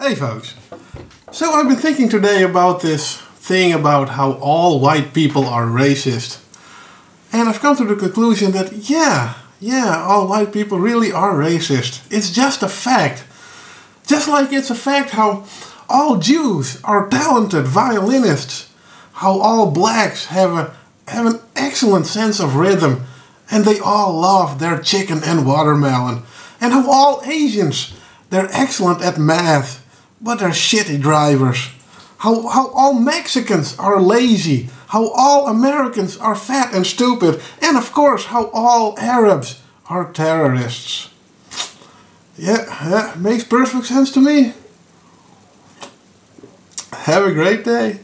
Hey folks. So I've been thinking today about this thing about how all white people are racist. And I've come to the conclusion that yeah, yeah, all white people really are racist. It's just a fact. Just like it's a fact how all Jews are talented violinists, how all blacks have a have an excellent sense of rhythm and they all love their chicken and watermelon, and how all Asians they're excellent at math but they're shitty drivers. How, how all Mexicans are lazy. How all Americans are fat and stupid. And of course, how all Arabs are terrorists. Yeah, yeah, makes perfect sense to me. Have a great day.